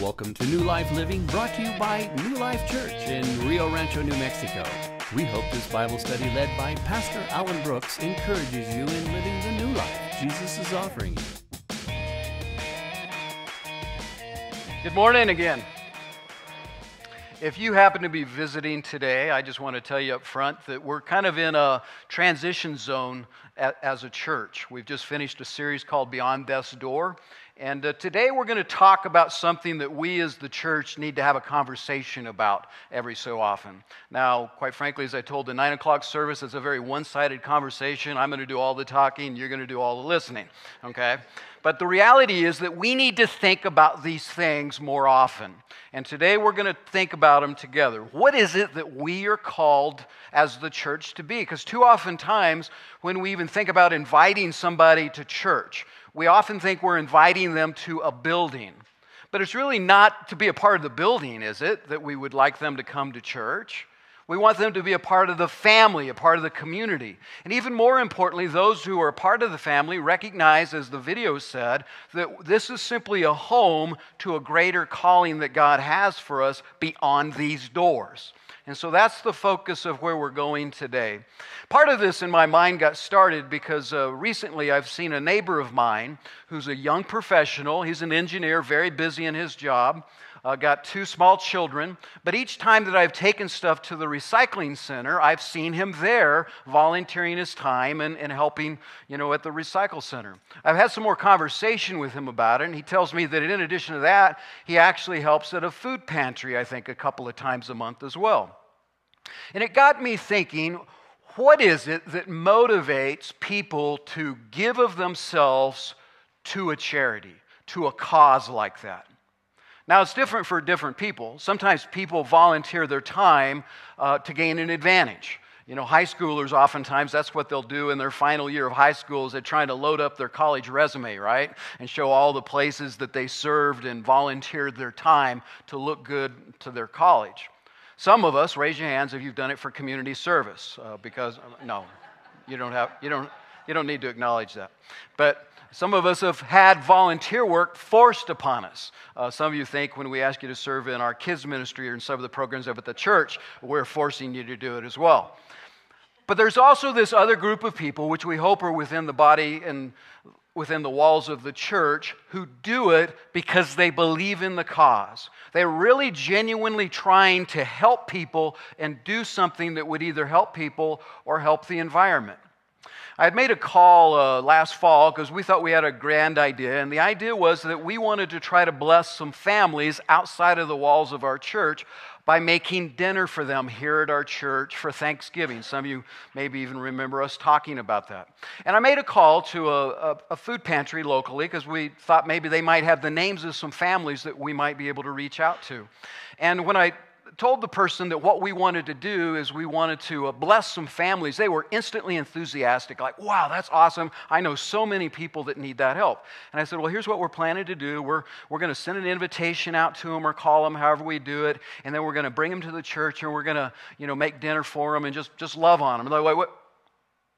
Welcome to New Life Living, brought to you by New Life Church in Rio Rancho, New Mexico. We hope this Bible study, led by Pastor Alan Brooks, encourages you in living the new life Jesus is offering you. Good morning again. If you happen to be visiting today, I just want to tell you up front that we're kind of in a transition zone as a church. We've just finished a series called Beyond Death's Door, and uh, today we're going to talk about something that we as the church need to have a conversation about every so often. Now, quite frankly, as I told the 9 o'clock service, it's a very one sided conversation. I'm going to do all the talking, you're going to do all the listening, okay? But the reality is that we need to think about these things more often. And today we're going to think about them together. What is it that we are called as the church to be? Because too often times when we even think about inviting somebody to church, we often think we're inviting them to a building. But it's really not to be a part of the building, is it, that we would like them to come to church? We want them to be a part of the family, a part of the community. And even more importantly, those who are part of the family recognize, as the video said, that this is simply a home to a greater calling that God has for us beyond these doors. And so that's the focus of where we're going today. Part of this in my mind got started because uh, recently I've seen a neighbor of mine who's a young professional. He's an engineer, very busy in his job. Uh, got two small children, but each time that I've taken stuff to the recycling center, I've seen him there volunteering his time and, and helping, you know, at the recycle center. I've had some more conversation with him about it, and he tells me that in addition to that, he actually helps at a food pantry, I think, a couple of times a month as well. And it got me thinking, what is it that motivates people to give of themselves to a charity, to a cause like that? Now, it's different for different people. Sometimes people volunteer their time uh, to gain an advantage. You know, high schoolers oftentimes that's what they'll do in their final year of high school is they're trying to load up their college resume, right? And show all the places that they served and volunteered their time to look good to their college. Some of us, raise your hands if you've done it for community service, uh, because uh, no, you don't have, you don't, you don't need to acknowledge that. But some of us have had volunteer work forced upon us. Uh, some of you think when we ask you to serve in our kids' ministry or in some of the programs up at the church, we're forcing you to do it as well. But there's also this other group of people, which we hope are within the body and within the walls of the church, who do it because they believe in the cause. They're really genuinely trying to help people and do something that would either help people or help the environment. I had made a call uh, last fall because we thought we had a grand idea, and the idea was that we wanted to try to bless some families outside of the walls of our church by making dinner for them here at our church for Thanksgiving. Some of you maybe even remember us talking about that. And I made a call to a, a, a food pantry locally because we thought maybe they might have the names of some families that we might be able to reach out to. And when I told the person that what we wanted to do is we wanted to uh, bless some families, they were instantly enthusiastic, like, wow, that's awesome. I know so many people that need that help. And I said, well, here's what we're planning to do. We're, we're going to send an invitation out to them or call them, however we do it, and then we're going to bring them to the church and we're going to, you know, make dinner for them and just, just love on them. Like, wait, wait,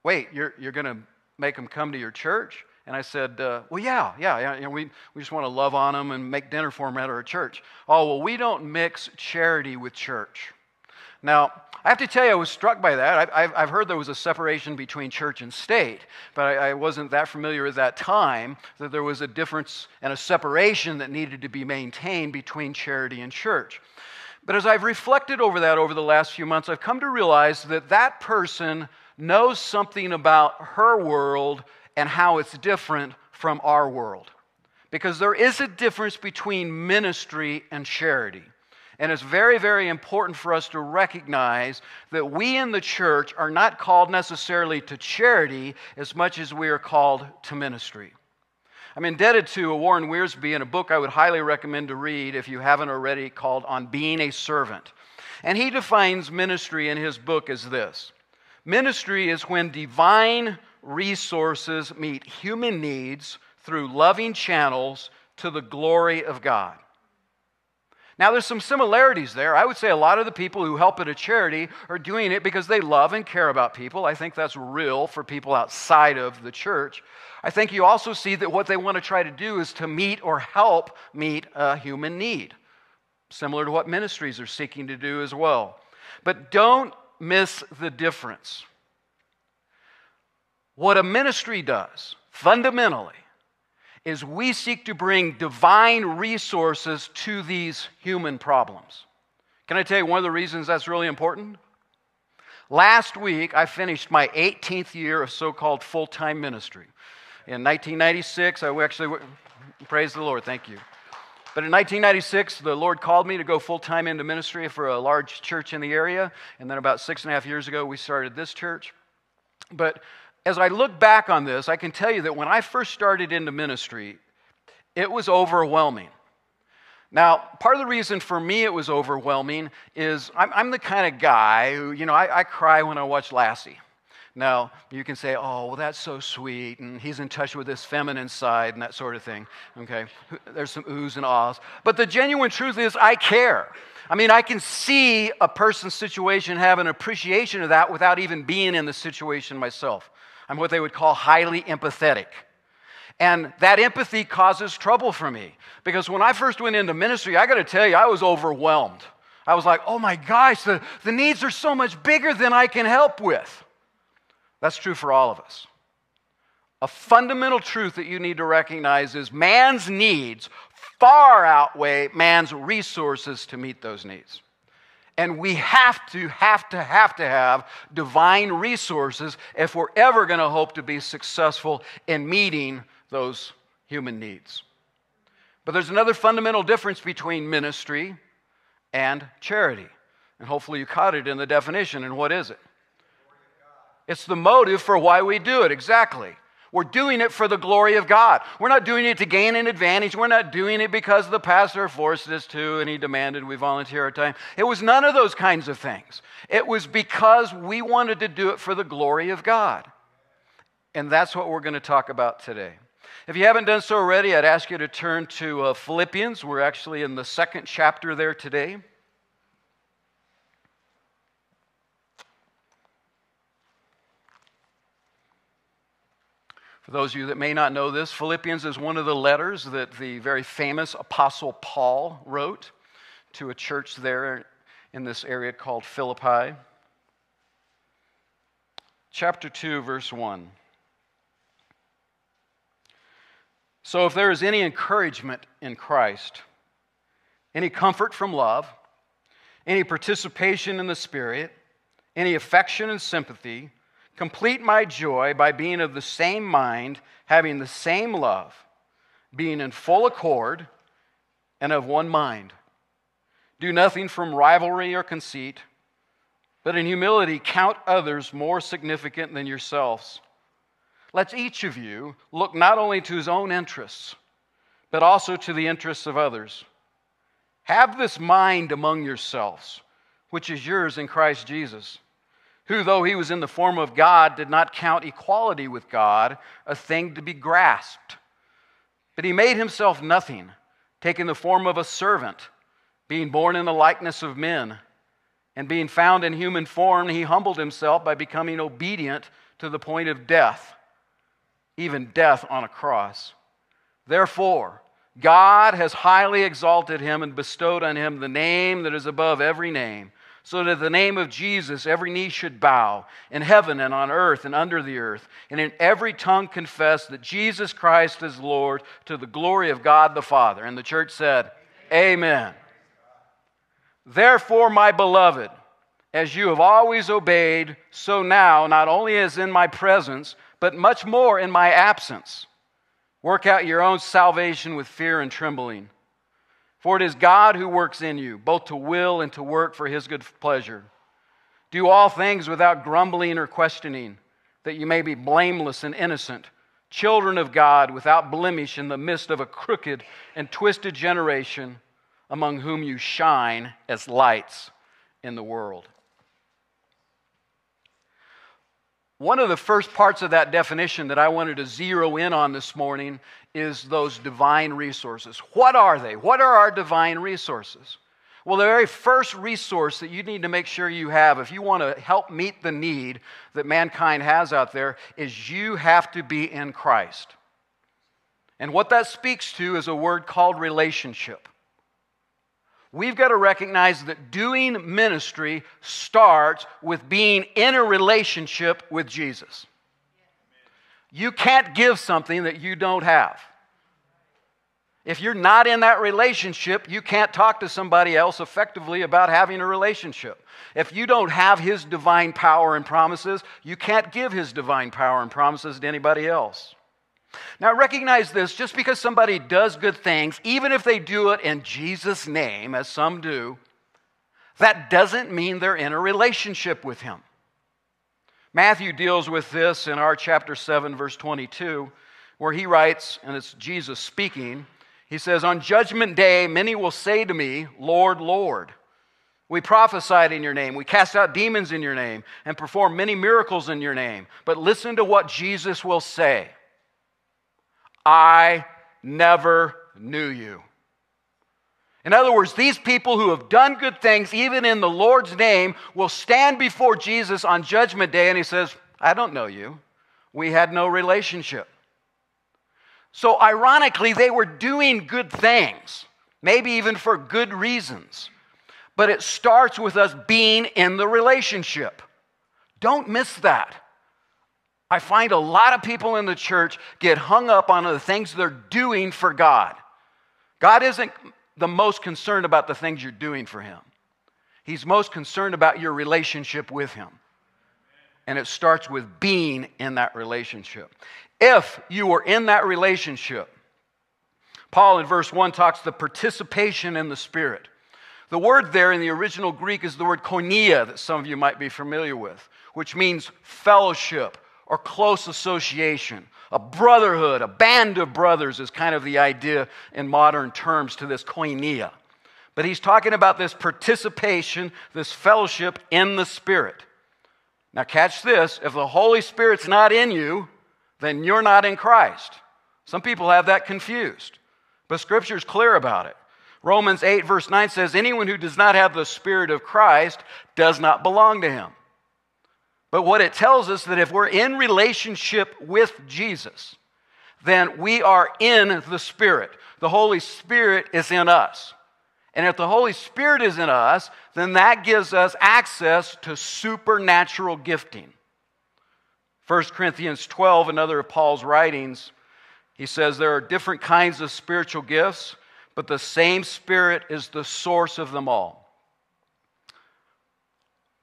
wait you're, you're going to make them come to your church? And I said, uh, Well, yeah, yeah, yeah. You know, we, we just want to love on them and make dinner for them at our church. Oh, well, we don't mix charity with church. Now, I have to tell you, I was struck by that. I've, I've heard there was a separation between church and state, but I, I wasn't that familiar at that time that there was a difference and a separation that needed to be maintained between charity and church. But as I've reflected over that over the last few months, I've come to realize that that person knows something about her world and how it's different from our world. Because there is a difference between ministry and charity. And it's very, very important for us to recognize that we in the church are not called necessarily to charity as much as we are called to ministry. I'm indebted to a Warren Wiersbe in a book I would highly recommend to read if you haven't already called On Being a Servant. And he defines ministry in his book as this Ministry is when divine resources meet human needs through loving channels to the glory of God. Now, there's some similarities there. I would say a lot of the people who help at a charity are doing it because they love and care about people. I think that's real for people outside of the church. I think you also see that what they want to try to do is to meet or help meet a human need, similar to what ministries are seeking to do as well. But don't miss the difference. What a ministry does, fundamentally, is we seek to bring divine resources to these human problems. Can I tell you one of the reasons that's really important? Last week, I finished my 18th year of so called full time ministry. In 1996, I actually, praise the Lord, thank you. But in 1996, the Lord called me to go full time into ministry for a large church in the area. And then about six and a half years ago, we started this church. But as I look back on this, I can tell you that when I first started into ministry, it was overwhelming. Now, part of the reason for me it was overwhelming is I'm, I'm the kind of guy who, you know, I, I, cry when I watch Lassie. Now, you can say, oh, well, that's so sweet, and he's in touch with his feminine side and that sort of thing. Okay? There's some oohs and ahs. But the genuine truth is, I care. I mean, I can see a person's situation, have an appreciation of that without even being in the situation myself. I'm what they would call highly empathetic. And that empathy causes trouble for me because when I first went into ministry, I got to tell you, I was overwhelmed. I was like, oh my gosh, the, the needs are so much bigger than I can help with. That's true for all of us. A fundamental truth that you need to recognize is man's needs far outweigh man's resources to meet those needs. And we have to, have to, have to have divine resources if we're ever going to hope to be successful in meeting those human needs. But there's another fundamental difference between ministry and charity. And hopefully you caught it in the definition. And what is it? It's the motive for why we do it, exactly. We're doing it for the glory of God. We're not doing it to gain an advantage. We're not doing it because the pastor forced us to and he demanded we volunteer our time. It was none of those kinds of things. It was because we wanted to do it for the glory of God. And that's what we're going to talk about today. If you haven't done so already, I'd ask you to turn to uh, Philippians. We're actually in the second chapter there today. For those of you that may not know this, Philippians is one of the letters that the very famous Apostle Paul wrote to a church there in this area called Philippi. Chapter 2, verse 1. So, if there is any encouragement in Christ, any comfort from love, any participation in the Spirit, any affection and sympathy, Complete my joy by being of the same mind, having the same love, being in full accord, and of one mind. Do nothing from rivalry or conceit, but in humility count others more significant than yourselves. Let each of you look not only to his own interests, but also to the interests of others. Have this mind among yourselves, which is yours in Christ Jesus who, though he was in the form of God, did not count equality with God a thing to be grasped. But he made himself nothing, taking the form of a servant, being born in the likeness of men. And being found in human form, he humbled himself by becoming obedient to the point of death, even death on a cross. Therefore, God has highly exalted him and bestowed on him the name that is above every name so that the name of Jesus every knee should bow in heaven and on earth and under the earth, and in every tongue confess that Jesus Christ is Lord to the glory of God the Father. And the church said, Amen. Therefore, my beloved, as you have always obeyed, so now, not only as in my presence, but much more in my absence, work out your own salvation with fear and trembling. For it is God who works in you, both to will and to work for his good pleasure. Do all things without grumbling or questioning, that you may be blameless and innocent, children of God without blemish in the midst of a crooked and twisted generation, among whom you shine as lights in the world. One of the first parts of that definition that I wanted to zero in on this morning is those divine resources. What are they? What are our divine resources? Well, the very first resource that you need to make sure you have if you want to help meet the need that mankind has out there is you have to be in Christ. And what that speaks to is a word called relationship. We've got to recognize that doing ministry starts with being in a relationship with Jesus. You can't give something that you don't have. If you're not in that relationship, you can't talk to somebody else effectively about having a relationship. If you don't have His divine power and promises, you can't give His divine power and promises to anybody else. Now, recognize this just because somebody does good things, even if they do it in Jesus' name, as some do, that doesn't mean they're in a relationship with Him. Matthew deals with this in our chapter 7, verse 22, where he writes, and it's Jesus speaking. He says, On judgment day, many will say to me, Lord, Lord. We prophesied in your name. We cast out demons in your name and performed many miracles in your name. But listen to what Jesus will say I never knew you. In other words, these people who have done good things, even in the Lord's name, will stand before Jesus on Judgment Day and he says, I don't know you. We had no relationship. So, ironically, they were doing good things, maybe even for good reasons. But it starts with us being in the relationship. Don't miss that. I find a lot of people in the church get hung up on the things they're doing for God. God isn't the most concerned about the things you're doing for Him, He's most concerned about your relationship with Him. And it starts with being in that relationship. If you are in that relationship, Paul in verse 1 talks the participation in the Spirit. The word there in the original Greek is the word koinonia that some of you might be familiar with, which means fellowship or close association. A brotherhood, a band of brothers is kind of the idea in modern terms to this koinonia. But he's talking about this participation, this fellowship in the Spirit. Now, catch this if the Holy Spirit's not in you, then you're not in Christ. Some people have that confused, but Scripture's clear about it. Romans 8, verse 9 says, Anyone who does not have the Spirit of Christ does not belong to him. But what it tells us that if we're in relationship with Jesus, then we are in the Spirit. The Holy Spirit is in us. And if the Holy Spirit is in us, then that gives us access to supernatural gifting. 1 Corinthians 12, another of Paul's writings, he says there are different kinds of spiritual gifts, but the same Spirit is the source of them all.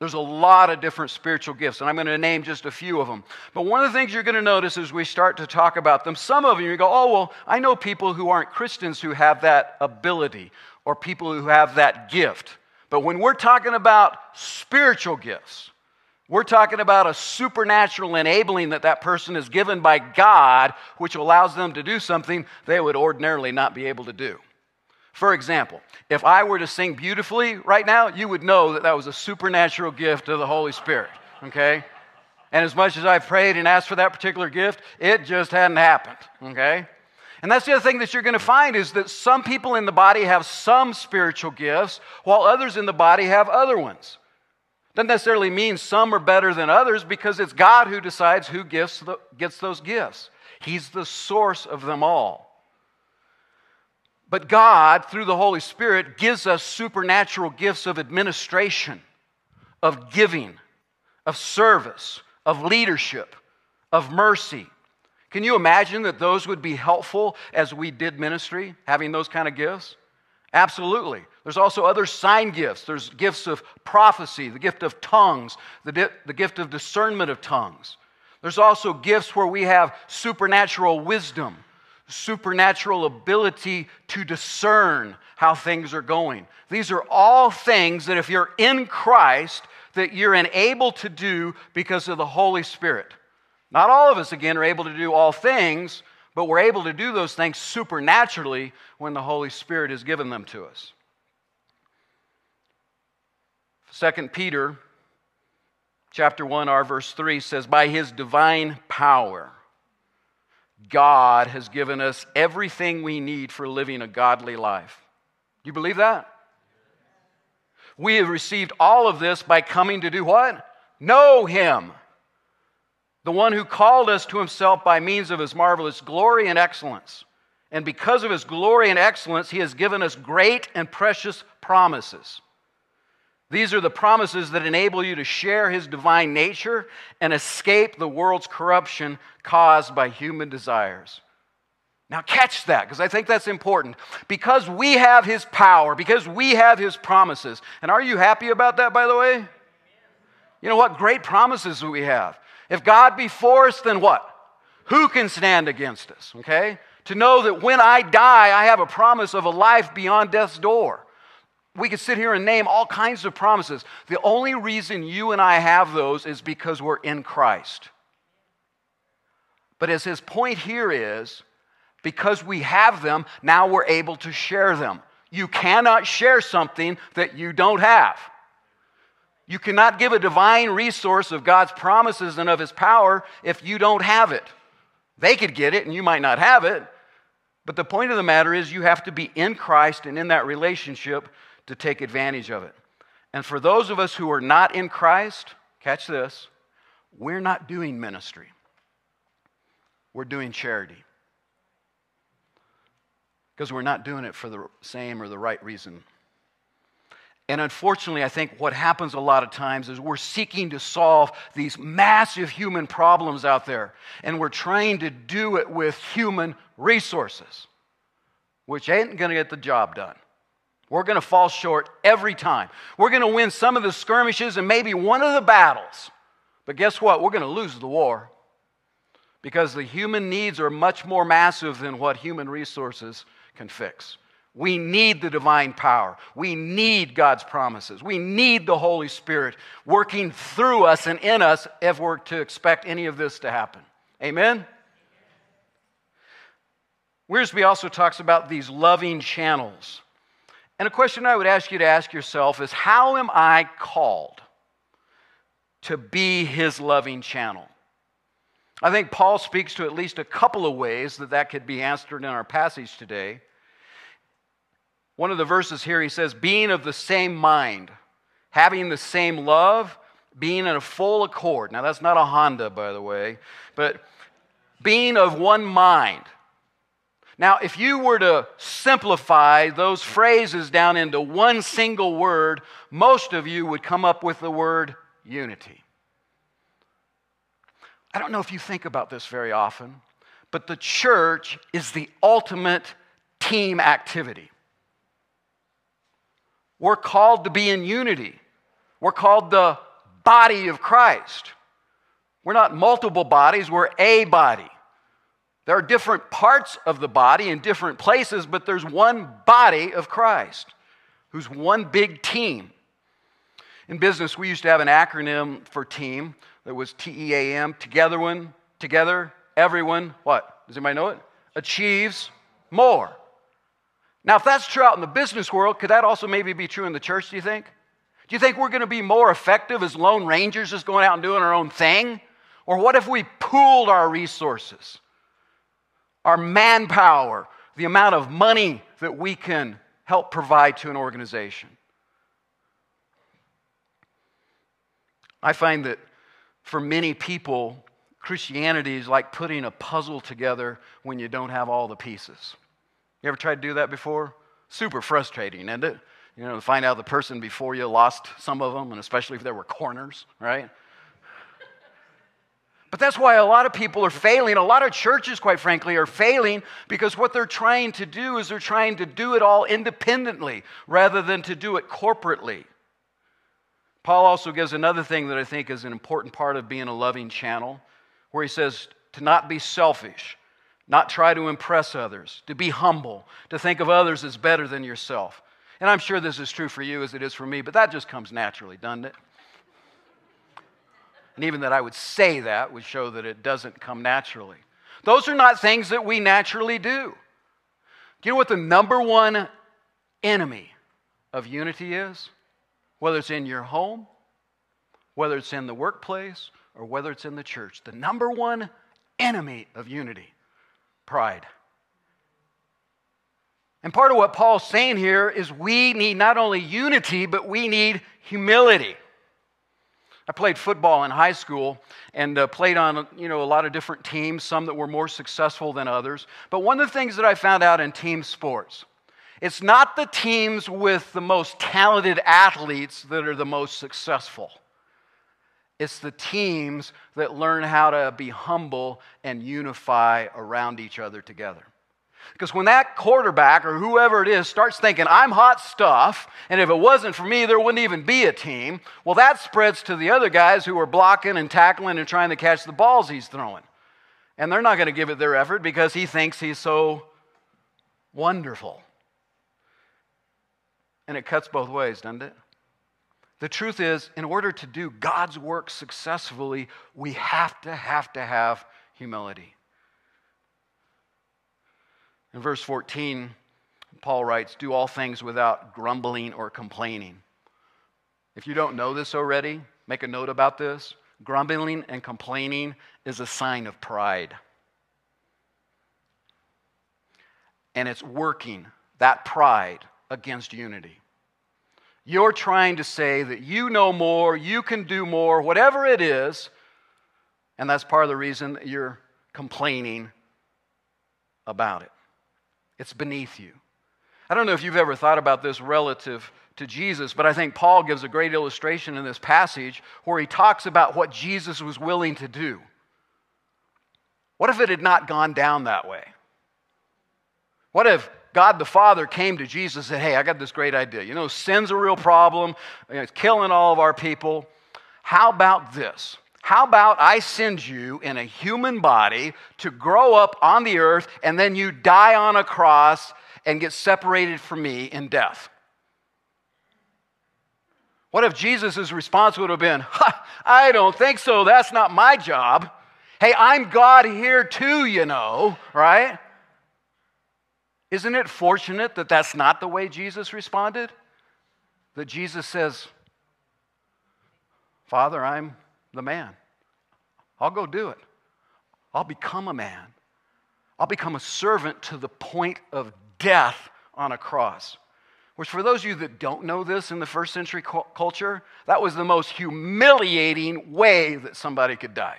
There's a lot of different spiritual gifts, and I'm going to name just a few of them. But one of the things you're going to notice as we start to talk about them, some of them you go, oh, well, I know people who aren't Christians who have that ability or people who have that gift. But when we're talking about spiritual gifts, we're talking about a supernatural enabling that that person is given by God, which allows them to do something they would ordinarily not be able to do. For example, if I were to sing beautifully right now, you would know that that was a supernatural gift of the Holy Spirit, okay? And as much as I prayed and asked for that particular gift, it just hadn't happened, okay? And that's the other thing that you're going to find is that some people in the body have some spiritual gifts, while others in the body have other ones. Doesn't necessarily mean some are better than others because it's God who decides who gets, the, gets those gifts. He's the source of them all. But God, through the Holy Spirit, gives us supernatural gifts of administration, of giving, of service, of leadership, of mercy. Can you imagine that those would be helpful as we did ministry, having those kind of gifts? Absolutely. There's also other sign gifts. There's gifts of prophecy, the gift of tongues, the, di- the gift of discernment of tongues. There's also gifts where we have supernatural wisdom, supernatural ability to discern how things are going. These are all things that if you're in Christ, that you're enabled to do because of the Holy Spirit. Not all of us, again, are able to do all things, but we're able to do those things supernaturally when the Holy Spirit has given them to us. 2 Peter chapter 1 our verse 3 says by his divine power God has given us everything we need for living a godly life. Do you believe that? We have received all of this by coming to do what? Know Him. The one who called us to Himself by means of His marvelous glory and excellence. And because of His glory and excellence, He has given us great and precious promises. These are the promises that enable you to share His divine nature and escape the world's corruption caused by human desires. Now, catch that because I think that's important. Because we have His power, because we have His promises. And are you happy about that, by the way? You know what? Great promises we have. If God be for us, then what? Who can stand against us? Okay? To know that when I die, I have a promise of a life beyond death's door. We could sit here and name all kinds of promises. The only reason you and I have those is because we're in Christ. But as his point here is, because we have them, now we're able to share them. You cannot share something that you don't have. You cannot give a divine resource of God's promises and of His power if you don't have it. They could get it and you might not have it. But the point of the matter is, you have to be in Christ and in that relationship to take advantage of it. And for those of us who are not in Christ, catch this, we're not doing ministry, we're doing charity because we're not doing it for the same or the right reason. And unfortunately, I think what happens a lot of times is we're seeking to solve these massive human problems out there, and we're trying to do it with human resources, which ain't going to get the job done. We're going to fall short every time. We're going to win some of the skirmishes and maybe one of the battles. But guess what? We're going to lose the war because the human needs are much more massive than what human resources can fix. We need the divine power. We need God's promises. We need the Holy Spirit working through us and in us if we're to expect any of this to happen. Amen? Wiersbe also talks about these loving channels. And a question I would ask you to ask yourself is how am I called to be his loving channel? I think Paul speaks to at least a couple of ways that that could be answered in our passage today. One of the verses here, he says, being of the same mind, having the same love, being in a full accord. Now, that's not a Honda, by the way, but being of one mind. Now, if you were to simplify those phrases down into one single word, most of you would come up with the word unity. I don't know if you think about this very often, but the church is the ultimate team activity. We're called to be in unity. We're called the body of Christ. We're not multiple bodies, we're a body. There are different parts of the body in different places, but there's one body of Christ who's one big team. In business, we used to have an acronym for team that was T E A M, together one, together, everyone, what? Does anybody know it? Achieves more. Now, if that's true out in the business world, could that also maybe be true in the church, do you think? Do you think we're going to be more effective as lone rangers just going out and doing our own thing? Or what if we pooled our resources, our manpower, the amount of money that we can help provide to an organization? I find that for many people, Christianity is like putting a puzzle together when you don't have all the pieces. You ever tried to do that before? Super frustrating, isn't it? You know, to find out the person before you lost some of them, and especially if there were corners, right? But that's why a lot of people are failing. A lot of churches, quite frankly, are failing because what they're trying to do is they're trying to do it all independently rather than to do it corporately. Paul also gives another thing that I think is an important part of being a loving channel, where he says to not be selfish, not try to impress others, to be humble, to think of others as better than yourself. And I'm sure this is true for you as it is for me, but that just comes naturally, doesn't it? And even that I would say that would show that it doesn't come naturally. Those are not things that we naturally do. Do you know what the number one enemy of unity is? whether it's in your home, whether it's in the workplace, or whether it's in the church. The number one enemy of unity pride. And part of what Paul's saying here is we need not only unity, but we need humility. I played football in high school and uh, played on you know, a lot of different teams, some that were more successful than others. But one of the things that I found out in team sports, it's not the teams with the most talented athletes that are the most successful. It's the teams that learn how to be humble and unify around each other together. Because when that quarterback or whoever it is starts thinking, I'm hot stuff, and if it wasn't for me, there wouldn't even be a team, well, that spreads to the other guys who are blocking and tackling and trying to catch the balls he's throwing. And they're not going to give it their effort because he thinks he's so wonderful. And it cuts both ways, doesn't it? The truth is, in order to do God's work successfully, we have to have to have humility. In verse 14, Paul writes, Do all things without grumbling or complaining. If you don't know this already, make a note about this. Grumbling and complaining is a sign of pride. And it's working that pride against unity. You're trying to say that you know more, you can do more, whatever it is, and that's part of the reason that you're complaining about it. It's beneath you. I don't know if you've ever thought about this relative to Jesus, but I think Paul gives a great illustration in this passage where he talks about what Jesus was willing to do. What if it had not gone down that way? What if God the Father came to Jesus and said, Hey, I got this great idea. You know, sin's a real problem, it's killing all of our people. How about this? How about I send you in a human body to grow up on the earth and then you die on a cross and get separated from me in death? What if Jesus' response would have been, I don't think so, that's not my job. Hey, I'm God here too, you know, right? Isn't it fortunate that that's not the way Jesus responded? That Jesus says, Father, I'm the man. I'll go do it. I'll become a man. I'll become a servant to the point of death on a cross. Which, for those of you that don't know this in the first century culture, that was the most humiliating way that somebody could die.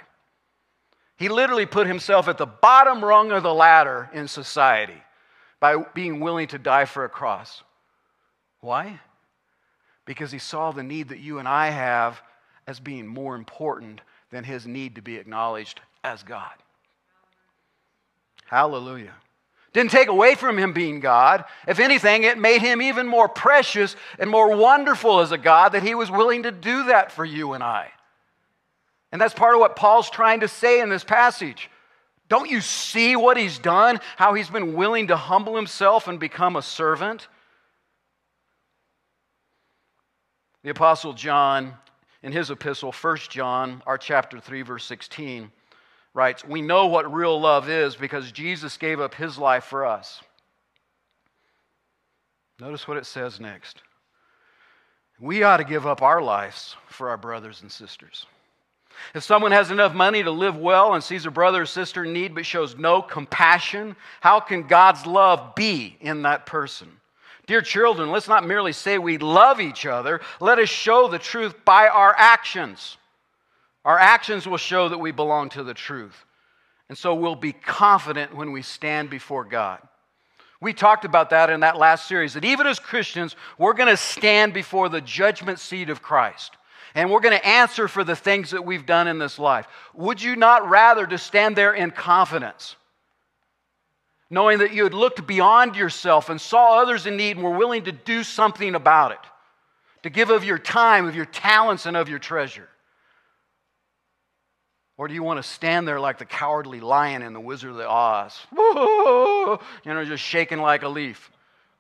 He literally put himself at the bottom rung of the ladder in society by being willing to die for a cross. Why? Because he saw the need that you and I have as being more important than his need to be acknowledged as God. Hallelujah. Didn't take away from him being God. If anything, it made him even more precious and more wonderful as a God that he was willing to do that for you and I. And that's part of what Paul's trying to say in this passage. Don't you see what he's done? How he's been willing to humble himself and become a servant? The Apostle John in his epistle, 1 John, our chapter 3, verse 16, writes, We know what real love is because Jesus gave up his life for us. Notice what it says next. We ought to give up our lives for our brothers and sisters. If someone has enough money to live well and sees a brother or sister in need but shows no compassion, how can God's love be in that person? Dear children, let's not merely say we love each other, let us show the truth by our actions. Our actions will show that we belong to the truth. And so we'll be confident when we stand before God. We talked about that in that last series that even as Christians, we're going to stand before the judgment seat of Christ. And we're going to answer for the things that we've done in this life. Would you not rather to stand there in confidence? Knowing that you had looked beyond yourself and saw others in need and were willing to do something about it, to give of your time, of your talents, and of your treasure? Or do you want to stand there like the cowardly lion in the Wizard of the Oz? You know, just shaking like a leaf.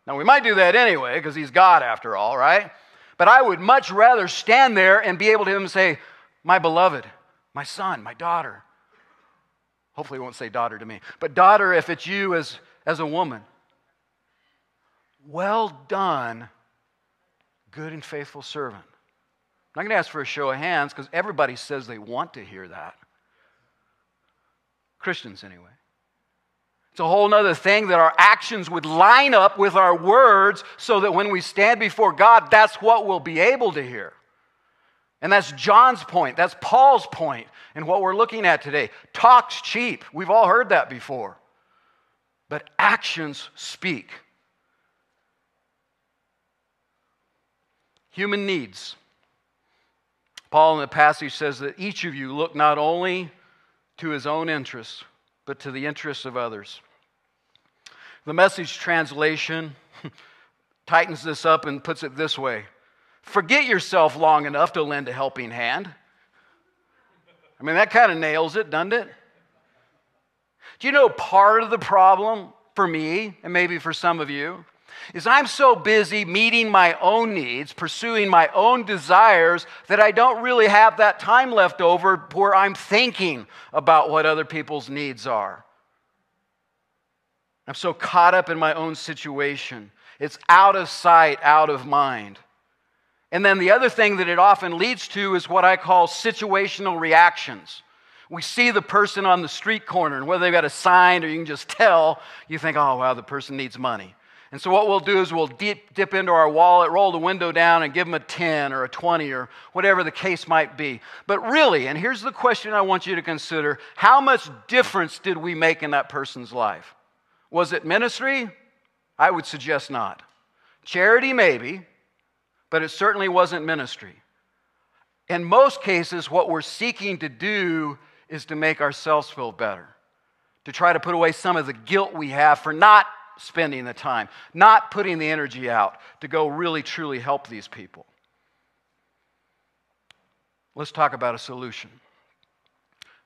Now, we might do that anyway, because he's God after all, right? But I would much rather stand there and be able to him say, My beloved, my son, my daughter, Hopefully, won't say daughter to me. But daughter, if it's you as, as a woman, well done, good and faithful servant. I'm not going to ask for a show of hands because everybody says they want to hear that. Christians, anyway. It's a whole other thing that our actions would line up with our words so that when we stand before God, that's what we'll be able to hear. And that's John's point. That's Paul's point in what we're looking at today. Talk's cheap. We've all heard that before. But actions speak. Human needs. Paul in the passage says that each of you look not only to his own interests, but to the interests of others. The message translation tightens this up and puts it this way Forget yourself long enough to lend a helping hand. I mean, that kind of nails it, doesn't it? Do you know part of the problem for me, and maybe for some of you, is I'm so busy meeting my own needs, pursuing my own desires, that I don't really have that time left over where I'm thinking about what other people's needs are. I'm so caught up in my own situation. It's out of sight, out of mind. And then the other thing that it often leads to is what I call situational reactions. We see the person on the street corner, and whether they've got a sign or you can just tell, you think, oh, wow, the person needs money. And so what we'll do is we'll dip, dip into our wallet, roll the window down, and give them a 10 or a 20 or whatever the case might be. But really, and here's the question I want you to consider how much difference did we make in that person's life? Was it ministry? I would suggest not. Charity, maybe, but it certainly wasn't ministry. In most cases, what we're seeking to do is to make ourselves feel better, to try to put away some of the guilt we have for not spending the time, not putting the energy out to go really, truly help these people. Let's talk about a solution.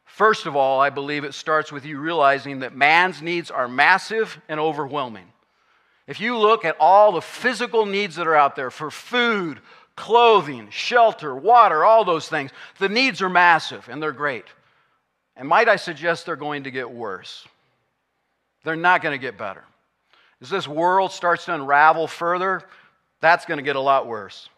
First of all, I believe it starts with you realizing that man's needs are massive and overwhelming. If you look at all the physical needs that are out there for food, clothing, shelter, water, all those things, the needs are massive and they're great. And might I suggest they're going to get worse? They're not going to get better. As this world starts to unravel further, that's going to get a lot worse.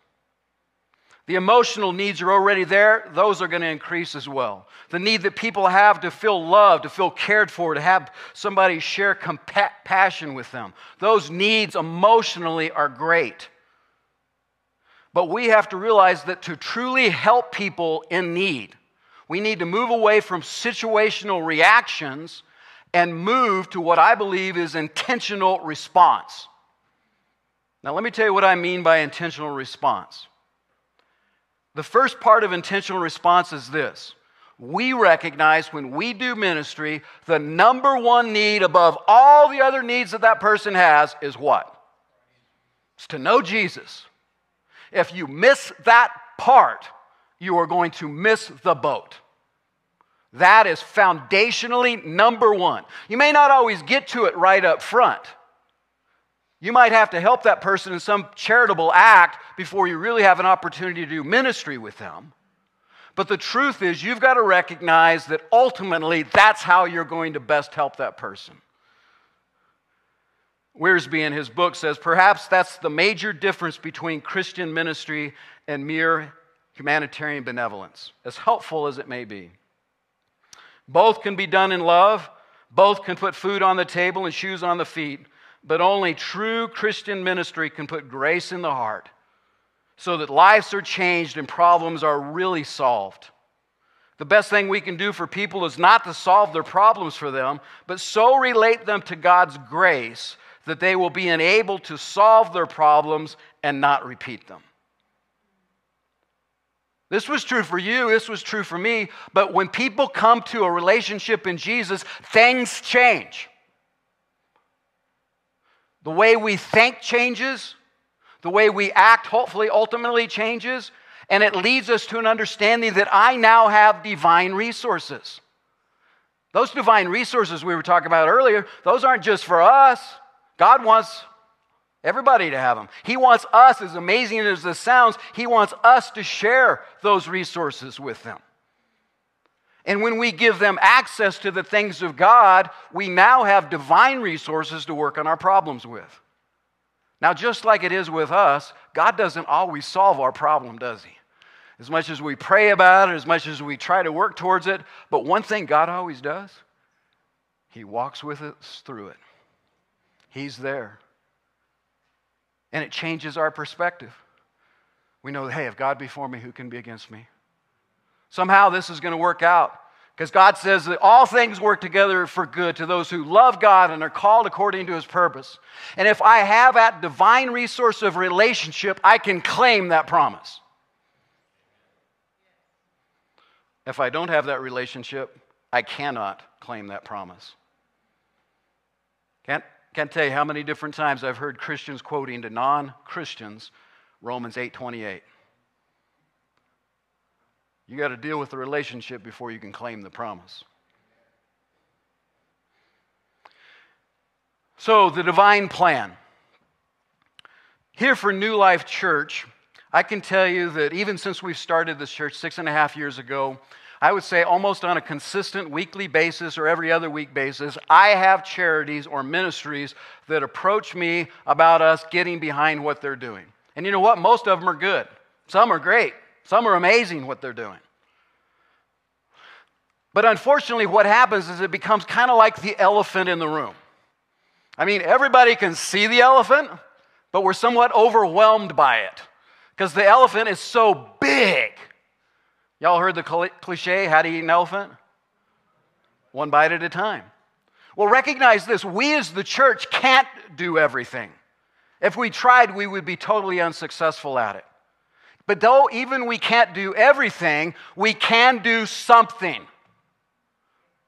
The emotional needs are already there, those are going to increase as well. The need that people have to feel loved, to feel cared for, to have somebody share compassion with them, those needs emotionally are great. But we have to realize that to truly help people in need, we need to move away from situational reactions and move to what I believe is intentional response. Now, let me tell you what I mean by intentional response. The first part of intentional response is this we recognize when we do ministry, the number one need above all the other needs that that person has is what? It's to know Jesus. If you miss that part, you are going to miss the boat. That is foundationally number one. You may not always get to it right up front. You might have to help that person in some charitable act before you really have an opportunity to do ministry with them. But the truth is, you've got to recognize that ultimately that's how you're going to best help that person. Wiersbe in his book says perhaps that's the major difference between Christian ministry and mere humanitarian benevolence, as helpful as it may be. Both can be done in love, both can put food on the table and shoes on the feet, but only true Christian ministry can put grace in the heart so that lives are changed and problems are really solved. The best thing we can do for people is not to solve their problems for them, but so relate them to God's grace that they will be enabled to solve their problems and not repeat them. This was true for you, this was true for me, but when people come to a relationship in Jesus, things change. The way we think changes, the way we act hopefully ultimately changes, and it leads us to an understanding that I now have divine resources. Those divine resources we were talking about earlier, those aren't just for us. God wants everybody to have them. He wants us, as amazing as this sounds, He wants us to share those resources with them. And when we give them access to the things of God, we now have divine resources to work on our problems with. Now, just like it is with us, God doesn't always solve our problem, does He? As much as we pray about it, as much as we try to work towards it, but one thing God always does He walks with us through it. He's there. And it changes our perspective. We know, hey, if God be for me, who can be against me? Somehow this is going to work out. Because God says that all things work together for good to those who love God and are called according to his purpose. And if I have that divine resource of relationship, I can claim that promise. If I don't have that relationship, I cannot claim that promise. Can't, can't tell you how many different times I've heard Christians quoting to non Christians Romans 8 28. You got to deal with the relationship before you can claim the promise. So, the divine plan. Here for New Life Church, I can tell you that even since we've started this church six and a half years ago, I would say almost on a consistent weekly basis or every other week basis, I have charities or ministries that approach me about us getting behind what they're doing. And you know what? Most of them are good. Some are great. Some are amazing what they're doing. But unfortunately, what happens is it becomes kind of like the elephant in the room. I mean, everybody can see the elephant, but we're somewhat overwhelmed by it because the elephant is so big. Y'all heard the cliche how to eat an elephant? One bite at a time. Well, recognize this we as the church can't do everything. If we tried, we would be totally unsuccessful at it. But though even we can't do everything, we can do something.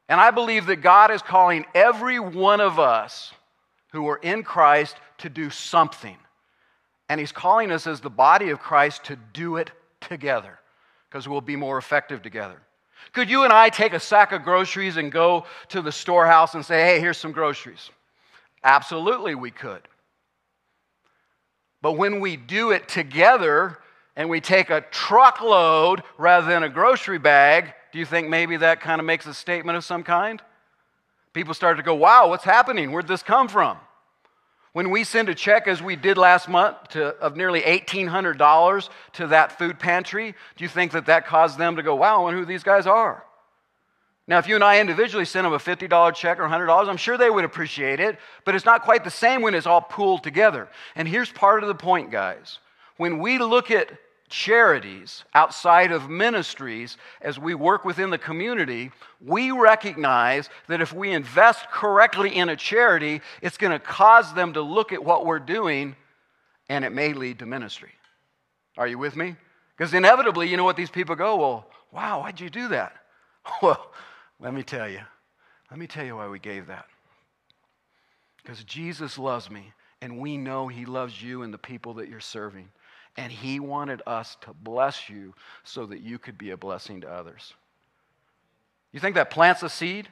And I believe that God is calling every one of us who are in Christ to do something. And He's calling us as the body of Christ to do it together because we'll be more effective together. Could you and I take a sack of groceries and go to the storehouse and say, hey, here's some groceries? Absolutely, we could. But when we do it together and we take a truckload rather than a grocery bag, do you think maybe that kind of makes a statement of some kind? People start to go, wow, what's happening? Where'd this come from? When we send a check, as we did last month, to, of nearly $1,800 to that food pantry, do you think that that caused them to go, wow, I wonder who these guys are? Now, if you and I individually sent them a $50 check or $100, I'm sure they would appreciate it, but it's not quite the same when it's all pooled together. And here's part of the point, guys. When we look at charities outside of ministries as we work within the community, we recognize that if we invest correctly in a charity, it's going to cause them to look at what we're doing and it may lead to ministry. Are you with me? Because inevitably, you know what these people go, well, wow, why'd you do that? Well, let me tell you. Let me tell you why we gave that. Because Jesus loves me, and we know He loves you and the people that you're serving. And He wanted us to bless you so that you could be a blessing to others. You think that plants a seed?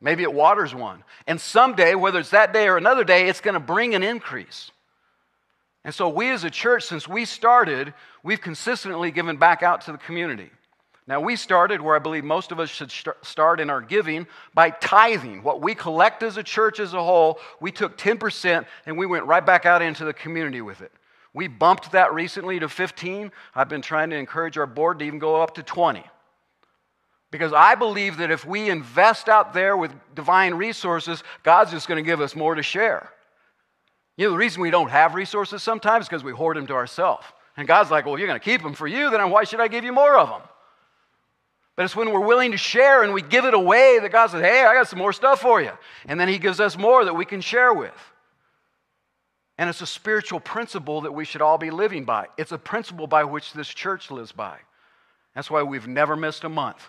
Maybe it waters one. And someday, whether it's that day or another day, it's going to bring an increase. And so, we as a church, since we started, we've consistently given back out to the community. Now, we started where I believe most of us should start in our giving by tithing. What we collect as a church as a whole, we took 10% and we went right back out into the community with it. We bumped that recently to 15. I've been trying to encourage our board to even go up to 20. Because I believe that if we invest out there with divine resources, God's just going to give us more to share. You know, the reason we don't have resources sometimes is because we hoard them to ourselves. And God's like, well, if you're going to keep them for you, then why should I give you more of them? But it's when we're willing to share and we give it away that God says, Hey, I got some more stuff for you. And then He gives us more that we can share with. And it's a spiritual principle that we should all be living by. It's a principle by which this church lives by. That's why we've never missed a month.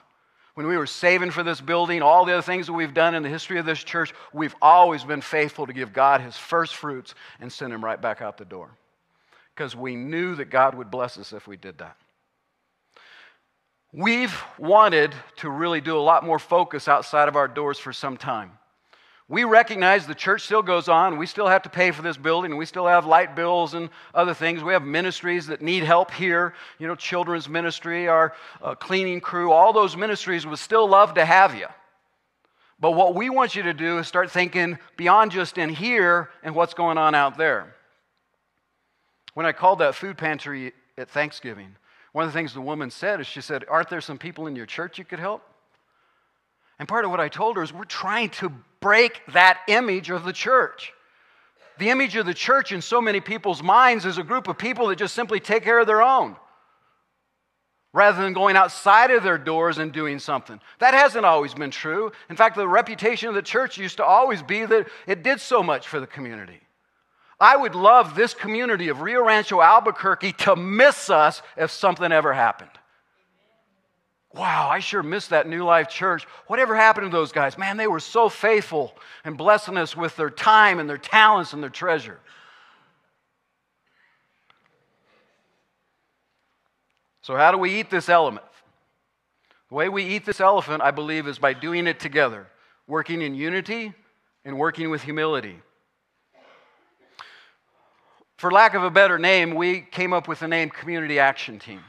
When we were saving for this building, all the other things that we've done in the history of this church, we've always been faithful to give God His first fruits and send Him right back out the door. Because we knew that God would bless us if we did that. We've wanted to really do a lot more focus outside of our doors for some time. We recognize the church still goes on. We still have to pay for this building. We still have light bills and other things. We have ministries that need help here. You know, children's ministry, our uh, cleaning crew, all those ministries would still love to have you. But what we want you to do is start thinking beyond just in here and what's going on out there. When I called that food pantry at Thanksgiving, one of the things the woman said is she said, Aren't there some people in your church you could help? And part of what I told her is we're trying to break that image of the church. The image of the church in so many people's minds is a group of people that just simply take care of their own rather than going outside of their doors and doing something. That hasn't always been true. In fact, the reputation of the church used to always be that it did so much for the community. I would love this community of Rio Rancho Albuquerque to miss us if something ever happened. Wow, I sure miss that New Life Church. Whatever happened to those guys? Man, they were so faithful and blessing us with their time and their talents and their treasure. So, how do we eat this element? The way we eat this elephant, I believe, is by doing it together, working in unity and working with humility. For lack of a better name, we came up with the name Community Action Team.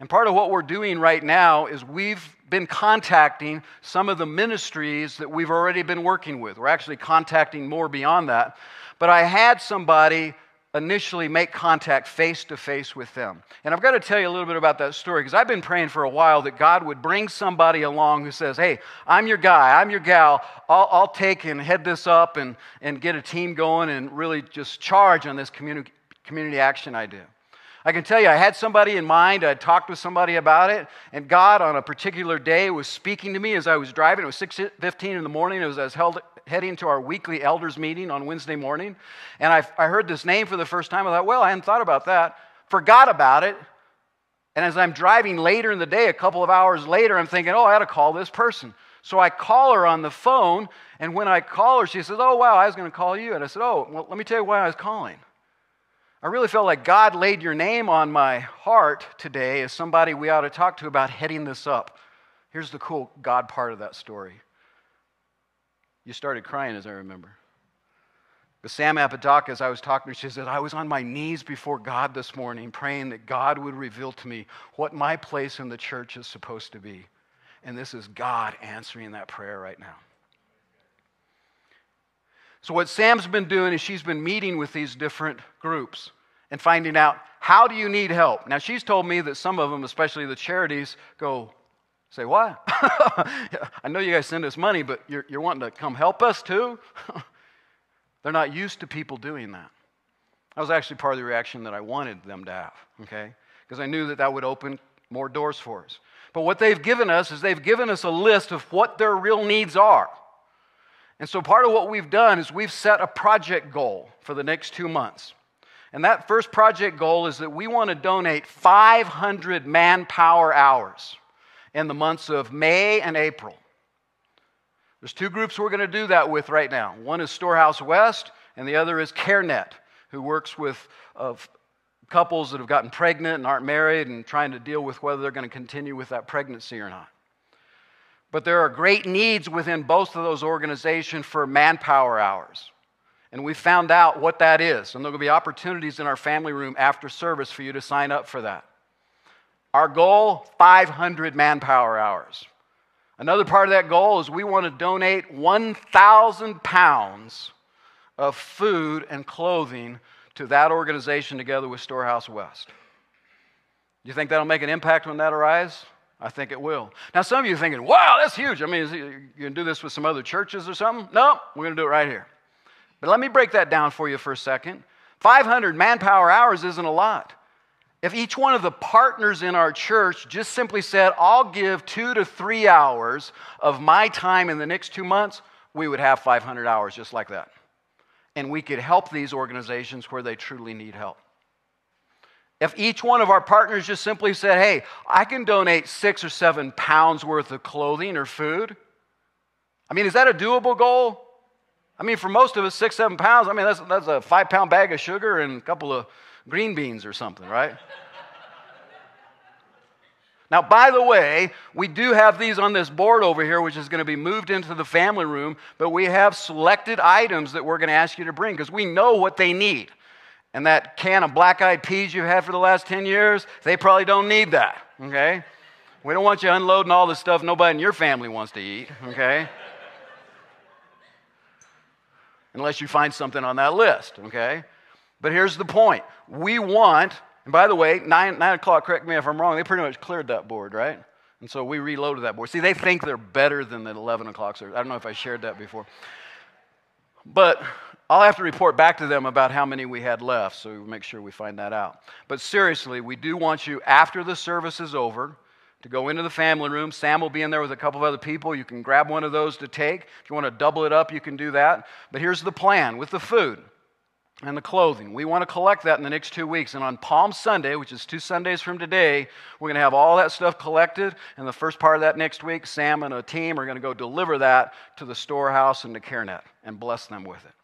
And part of what we're doing right now is we've been contacting some of the ministries that we've already been working with. We're actually contacting more beyond that. But I had somebody initially make contact face to face with them. And I've got to tell you a little bit about that story because I've been praying for a while that God would bring somebody along who says, Hey, I'm your guy, I'm your gal. I'll, I'll take and head this up and, and get a team going and really just charge on this community, community action idea. I can tell you, I had somebody in mind. I talked with somebody about it, and God, on a particular day, was speaking to me as I was driving. It was 6:15 in the morning. It was as held, heading to our weekly elders meeting on Wednesday morning, and I, I heard this name for the first time. I thought, well, I hadn't thought about that. Forgot about it. And as I'm driving later in the day, a couple of hours later, I'm thinking, oh, I ought to call this person. So I call her on the phone, and when I call her, she says, oh, wow, I was going to call you. And I said, oh, well, let me tell you why I was calling. I really felt like God laid your name on my heart today as somebody we ought to talk to about heading this up. Here's the cool God part of that story. You started crying, as I remember. But Sam Apodaca, as I was talking to her, she said, I was on my knees before God this morning praying that God would reveal to me what my place in the church is supposed to be. And this is God answering that prayer right now. So, what Sam's been doing is she's been meeting with these different groups and finding out how do you need help. Now, she's told me that some of them, especially the charities, go, Say, what? I know you guys send us money, but you're, you're wanting to come help us too? They're not used to people doing that. That was actually part of the reaction that I wanted them to have, okay? Because I knew that that would open more doors for us. But what they've given us is they've given us a list of what their real needs are. And so part of what we've done is we've set a project goal for the next two months. And that first project goal is that we want to donate 500 manpower hours in the months of May and April. There's two groups we're going to do that with right now. One is Storehouse West, and the other is CareNet, who works with uh, couples that have gotten pregnant and aren't married and trying to deal with whether they're going to continue with that pregnancy or not. But there are great needs within both of those organizations for manpower hours. And we found out what that is. And there will be opportunities in our family room after service for you to sign up for that. Our goal 500 manpower hours. Another part of that goal is we want to donate 1,000 pounds of food and clothing to that organization together with Storehouse West. Do You think that'll make an impact when that arrives? I think it will. Now, some of you are thinking, wow, that's huge. I mean, is, you to do this with some other churches or something? No, we're going to do it right here. But let me break that down for you for a second. 500 manpower hours isn't a lot. If each one of the partners in our church just simply said, I'll give two to three hours of my time in the next two months, we would have 500 hours just like that. And we could help these organizations where they truly need help. If each one of our partners just simply said, hey, I can donate six or seven pounds worth of clothing or food, I mean, is that a doable goal? I mean, for most of us, six, seven pounds, I mean, that's, that's a five pound bag of sugar and a couple of green beans or something, right? Now, by the way, we do have these on this board over here, which is going to be moved into the family room, but we have selected items that we're going to ask you to bring because we know what they need. And that can of black eyed peas you've had for the last 10 years, they probably don't need that, okay? We don't want you unloading all the stuff nobody in your family wants to eat, okay? Unless you find something on that list, okay? But here's the point we want, and by the way, 9, 9 o'clock, correct me if I'm wrong, they pretty much cleared that board, right? And so we reloaded that board. See, they think they're better than the 11 o'clock service. I don't know if I shared that before. But I'll have to report back to them about how many we had left, so we make sure we find that out. But seriously, we do want you, after the service is over, to go into the family room. Sam will be in there with a couple of other people. You can grab one of those to take. If you want to double it up, you can do that. But here's the plan with the food and the clothing. We want to collect that in the next two weeks. And on Palm Sunday, which is two Sundays from today, we're going to have all that stuff collected. And the first part of that next week, Sam and a team are going to go deliver that to the storehouse and to CareNet and bless them with it.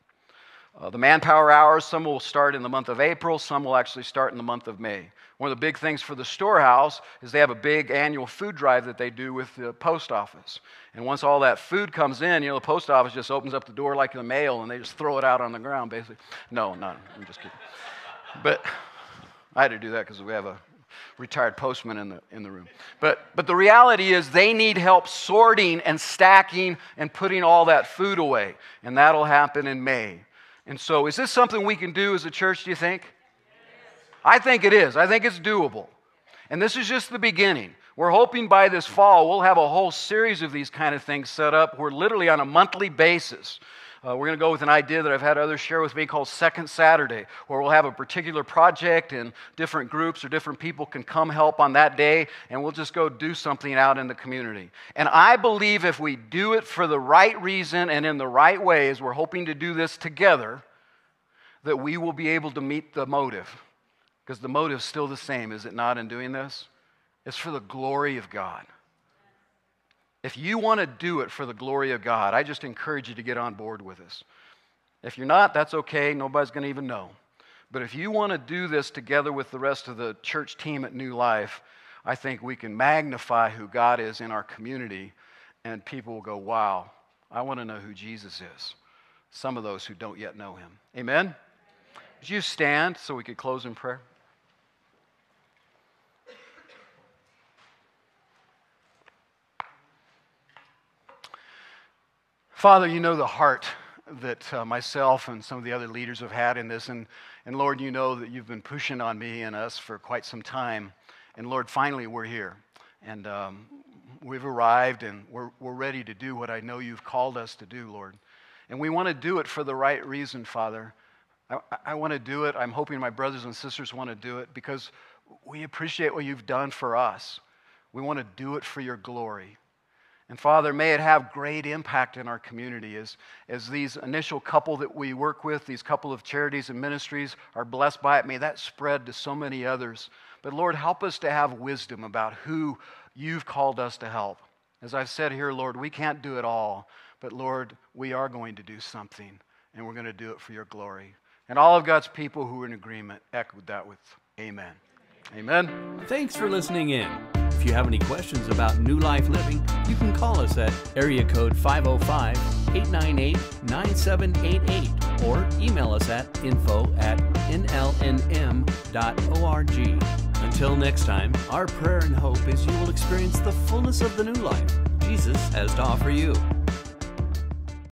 Uh, the manpower hours, some will start in the month of April, some will actually start in the month of May. One of the big things for the storehouse is they have a big annual food drive that they do with the post office. And once all that food comes in, you know, the post office just opens up the door like the mail and they just throw it out on the ground, basically. No, not, I'm just kidding. But I had to do that because we have a retired postman in the, in the room. But, but the reality is they need help sorting and stacking and putting all that food away. And that'll happen in May. And so, is this something we can do as a church, do you think? I think it is. I think it's doable. And this is just the beginning. We're hoping by this fall we'll have a whole series of these kind of things set up. We're literally on a monthly basis. Uh, we're going to go with an idea that I've had others share with me called Second Saturday, where we'll have a particular project and different groups or different people can come help on that day, and we'll just go do something out in the community. And I believe if we do it for the right reason and in the right ways, we're hoping to do this together, that we will be able to meet the motive. Because the motive's still the same, is it not, in doing this? It's for the glory of God. If you want to do it for the glory of God, I just encourage you to get on board with us. If you're not, that's okay. Nobody's going to even know. But if you want to do this together with the rest of the church team at New Life, I think we can magnify who God is in our community, and people will go, wow, I want to know who Jesus is. Some of those who don't yet know him. Amen? Would you stand so we could close in prayer? Father, you know the heart that uh, myself and some of the other leaders have had in this. And, and Lord, you know that you've been pushing on me and us for quite some time. And Lord, finally we're here. And um, we've arrived and we're, we're ready to do what I know you've called us to do, Lord. And we want to do it for the right reason, Father. I, I want to do it. I'm hoping my brothers and sisters want to do it because we appreciate what you've done for us. We want to do it for your glory. And Father, may it have great impact in our community as, as these initial couple that we work with, these couple of charities and ministries are blessed by it. May that spread to so many others. But Lord, help us to have wisdom about who you've called us to help. As I've said here, Lord, we can't do it all, but Lord, we are going to do something, and we're going to do it for your glory. And all of God's people who are in agreement echoed that with Amen. Amen. Thanks for listening in. If you have any questions about New Life Living, you can call us at area code 505 898 9788 or email us at info at nlnm.org. Until next time, our prayer and hope is you will experience the fullness of the new life Jesus has to offer you.